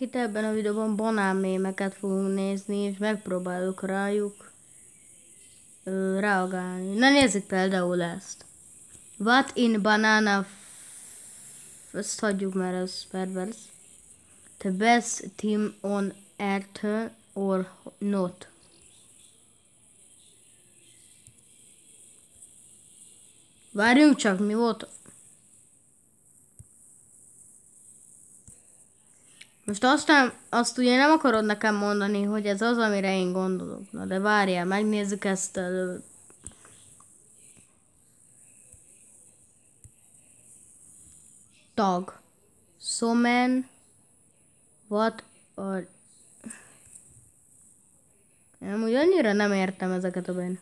Itt ebben a videóban banánmémeket fogunk nézni, és megpróbálok rájuk ö, reagálni. Na nézzük például ezt. What in banana... Ezt hagyjuk, mert ez pervers. The best team on earth or not. Várjunk csak, mi volt? Most aztán azt ugye nem akarod nekem mondani, hogy ez az, amire én gondolok. Na de várjál, megnézzük ezt elő. Tag. Somen. What are... Nem, úgy annyira nem értem ezeket a benne.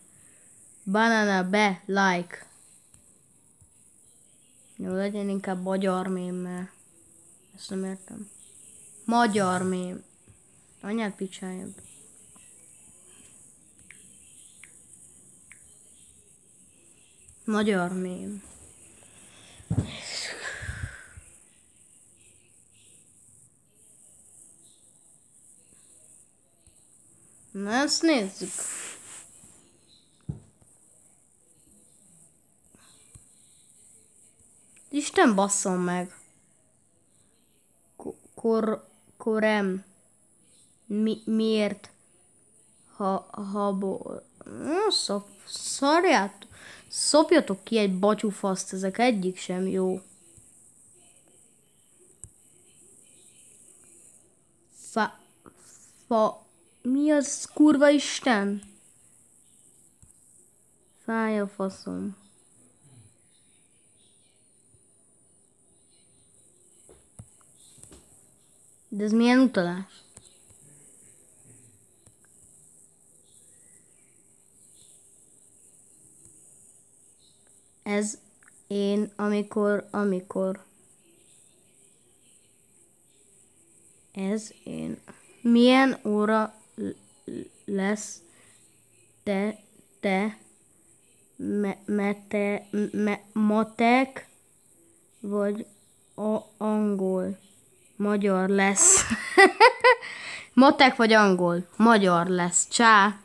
Banana be, like. Jó, legyen inkább magyar mémmel. Ezt nem értem. Magyar mém. Anyád picsájább. Magyar mém. Na ezt nézzük. Isten basszon meg. Ko- Kor, korem. Mi, miért? Ha, habol. Szop, szarját. Szopjatok ki egy batyufaszt, ezek egyik sem jó. Fa, fa, mi az kurva isten? Fáj a faszom. De ez milyen utalás? Ez én, amikor, amikor. Ez én. Milyen óra lesz te, te, me, mete, me, matek, vagy a, angol? Magyar lesz. matek vagy angol? Magyar lesz. Csá.